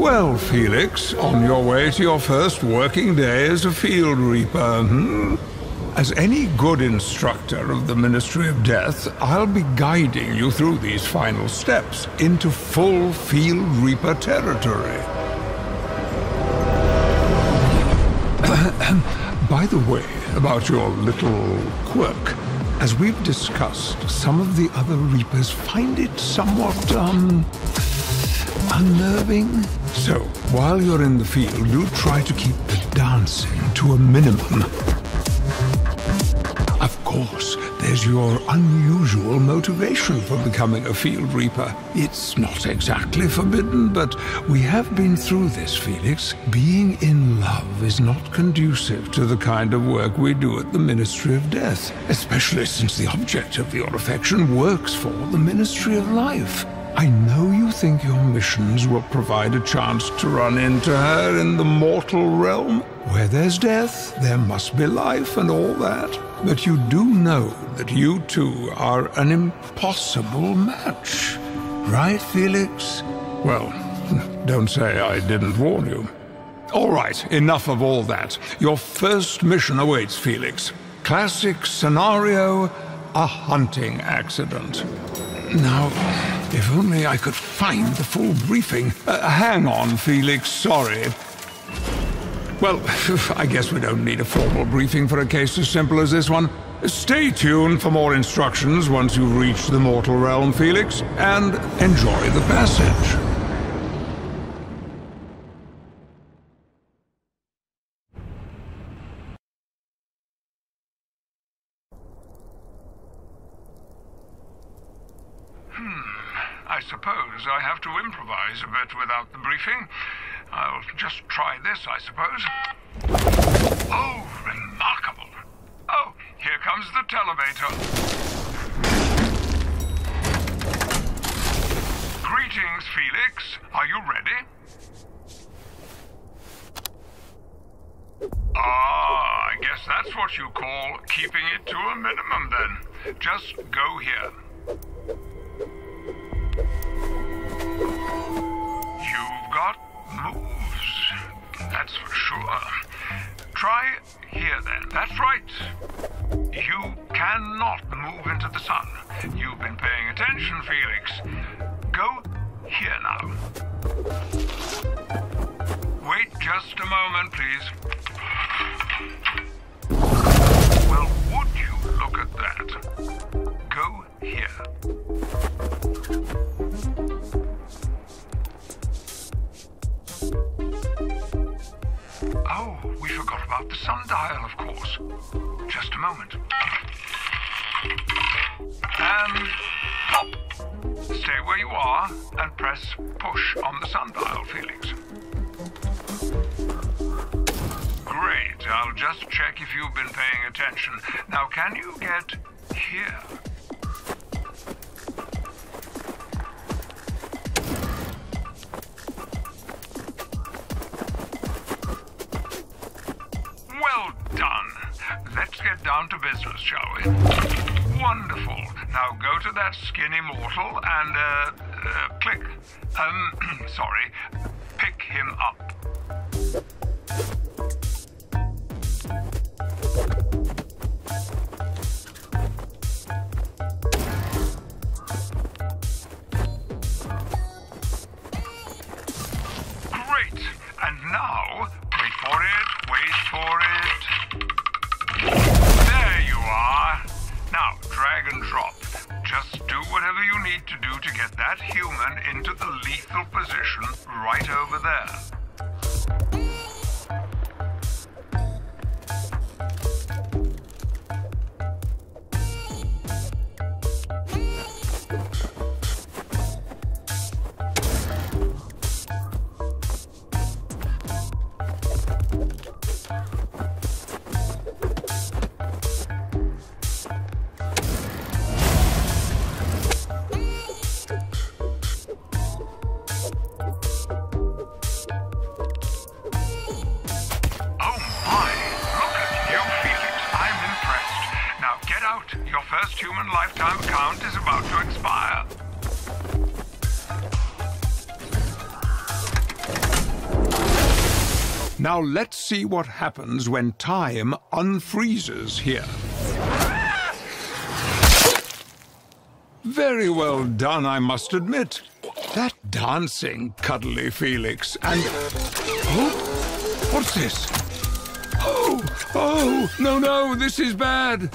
Well, Felix, on your way to your first working day as a field reaper, hmm? As any good instructor of the Ministry of Death, I'll be guiding you through these final steps into full field reaper territory. By the way, about your little quirk, as we've discussed, some of the other Reapers find it somewhat, um, unnerving. So, while you're in the field, do try to keep the dancing to a minimum. Of course, there's your unusual motivation for becoming a field reaper. It's not exactly forbidden, but we have been through this, Felix. Being in love is not conducive to the kind of work we do at the Ministry of Death, especially since the object of your affection works for the Ministry of Life. I know you think your missions will provide a chance to run into her in the mortal realm. Where there's death, there must be life and all that. But you do know that you two are an impossible match. Right, Felix? Well, don't say I didn't warn you. All right, enough of all that. Your first mission awaits, Felix. Classic scenario a hunting accident. Now, if only I could find the full briefing. Uh, hang on, Felix, sorry. Well, I guess we don't need a formal briefing for a case as simple as this one. Stay tuned for more instructions once you've reached the mortal realm, Felix, and enjoy the passage. I suppose I have to without the briefing. I'll just try this, I suppose. Oh, remarkable. Oh, here comes the televator. Greetings, Felix. Are you ready? Ah, I guess that's what you call keeping it to a minimum then. Just go here. That's for sure. Try here then. That's right. You cannot move into the sun. You've been paying attention, Felix. Go here now. Wait just a moment, please. Well, would attention. Now, can you get here? Well done. Let's get down to business, shall we? Wonderful. Now go to that skinny mortal and, uh, uh click. Um, sorry. Pick him up. For it. There you are. Now, drag and drop. Just do whatever you need to do to get that human into the lethal position right over there. Now let's see what happens when time unfreezes here. Very well done, I must admit. That dancing, cuddly Felix, and... Oh, what's this? Oh, oh, no, no, this is bad.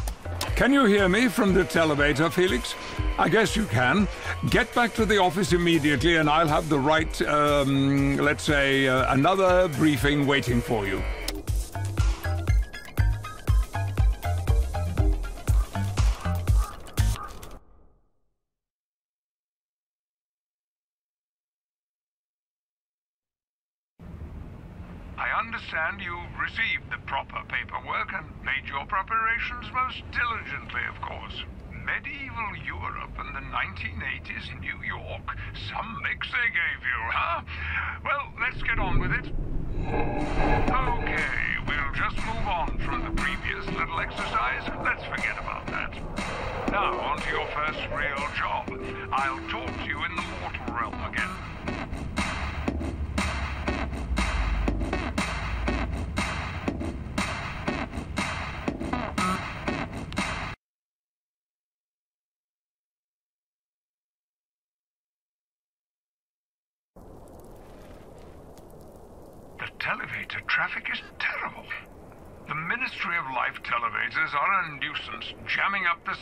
Can you hear me from the televator, Felix? I guess you can. Get back to the office immediately and I'll have the right, um, let's say, uh, another briefing waiting for you. I understand you've received the proper paperwork and made your preparations most diligently, of course. Medieval Europe and the 1980s New York. Some mix they gave you, huh? Well, let's get on with it.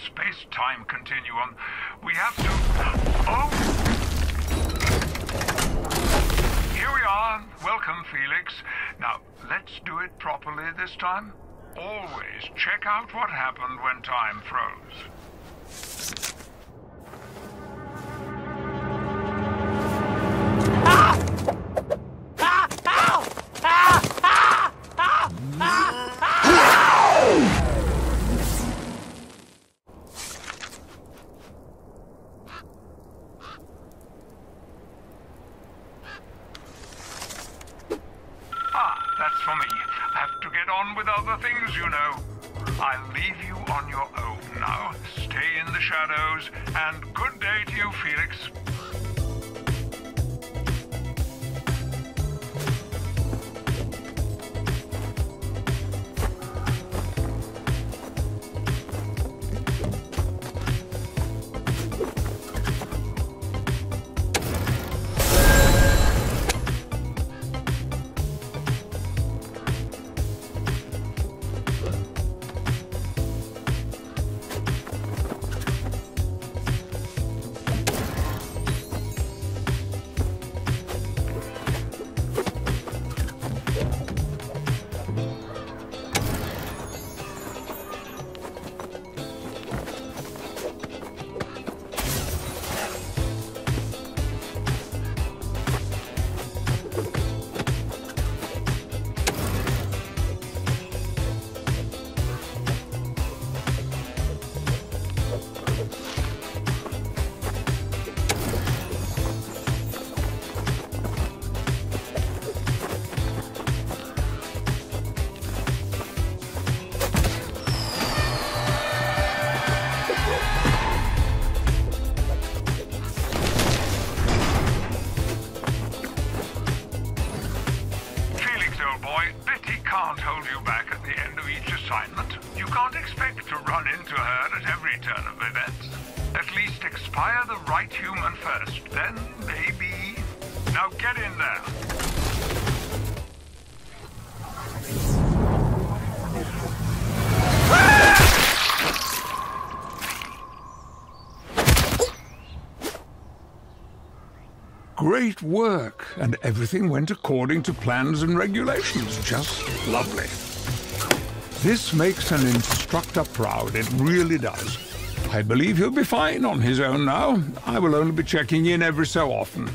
Space-time continuum. We have to... Oh! Here we are. Welcome, Felix. Now, let's do it properly this time. Always check out what happened when time froze. Great work, and everything went according to plans and regulations. Just lovely. This makes an instructor proud, it really does. I believe he'll be fine on his own now. I will only be checking in every so often.